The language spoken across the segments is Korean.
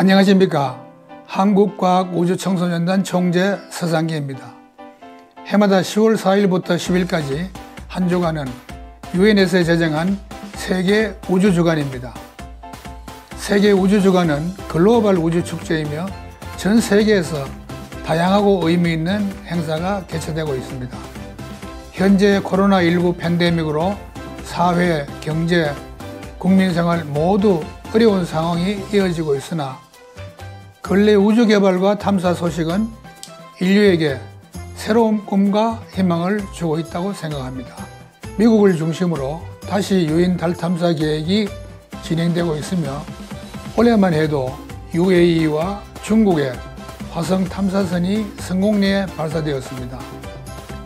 안녕하십니까. 한국과학우주청소년단 총재 서상기입니다. 해마다 10월 4일부터 10일까지 한 주간은 유엔에서 제정한 세계 우주주간입니다. 세계 우주주간은 글로벌 우주축제이며 전 세계에서 다양하고 의미 있는 행사가 개최되고 있습니다. 현재 코로나19 팬데믹으로 사회, 경제, 국민생활 모두 어려운 상황이 이어지고 있으나 근래 우주 개발과 탐사 소식은 인류에게 새로운 꿈과 희망을 주고 있다고 생각합니다. 미국을 중심으로 다시 유인 달 탐사 계획이 진행되고 있으며 올해만 해도 UAE와 중국의 화성 탐사선이 성공리에 발사되었습니다.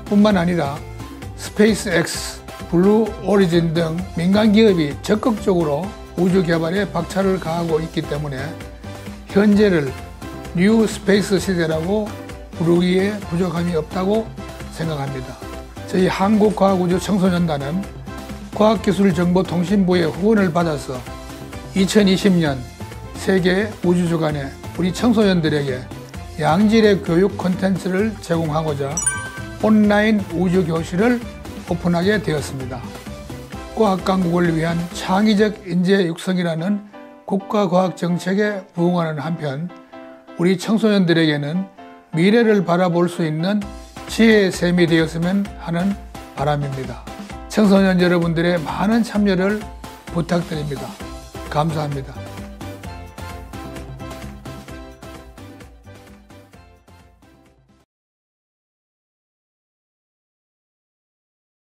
뿐만 아니라 SpaceX, Blue Origin 등 민간 기업이 적극적으로 우주 개발에 박차를 가하고 있기 때문에 현재를 New Space 시대라고 부르기에 부족함이 없다고 생각합니다. 저희 한국과학우주 청소년단은 과학기술정보통신부의 후원을 받아서 2020년 세계 우주주간에 우리 청소년들에게 양질의 교육 콘텐츠를 제공하고자 온라인 우주교실을 오픈하게 되었습니다. 과학강국을 위한 창의적 인재 육성이라는 국가과학 정책에 부응하는 한편 우리 청소년들에게는 미래를 바라볼 수 있는 지혜의 셈이 되었으면 하는 바람입니다. 청소년 여러분들의 많은 참여를 부탁드립니다. 감사합니다.